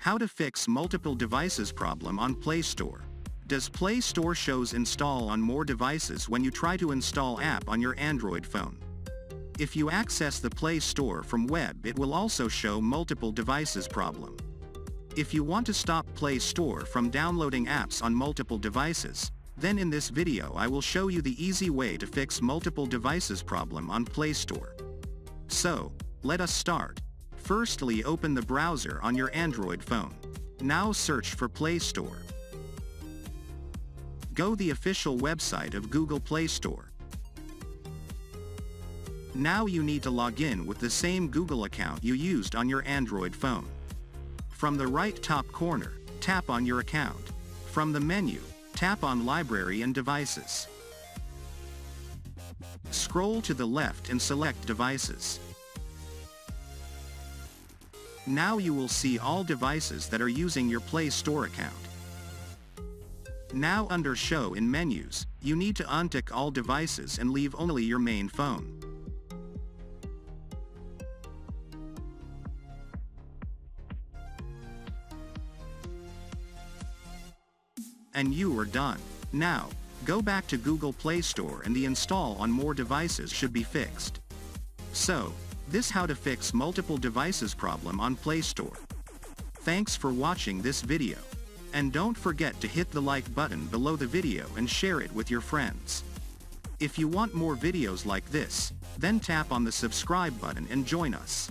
How to fix multiple devices problem on Play Store. Does Play Store shows install on more devices when you try to install app on your Android phone? If you access the Play Store from web it will also show multiple devices problem. If you want to stop Play Store from downloading apps on multiple devices, then in this video I will show you the easy way to fix multiple devices problem on Play Store. So, let us start. Firstly open the browser on your Android phone. Now search for Play Store. Go the official website of Google Play Store. Now you need to log in with the same Google account you used on your Android phone. From the right top corner, tap on your account. From the menu, tap on Library and Devices. Scroll to the left and select Devices. Now you will see all devices that are using your Play Store account. Now under Show in Menus, you need to untick all devices and leave only your main phone. And you are done. Now, go back to Google Play Store and the install on more devices should be fixed. So, this how to fix multiple devices problem on Play Store. Thanks for watching this video. And don't forget to hit the like button below the video and share it with your friends. If you want more videos like this, then tap on the subscribe button and join us.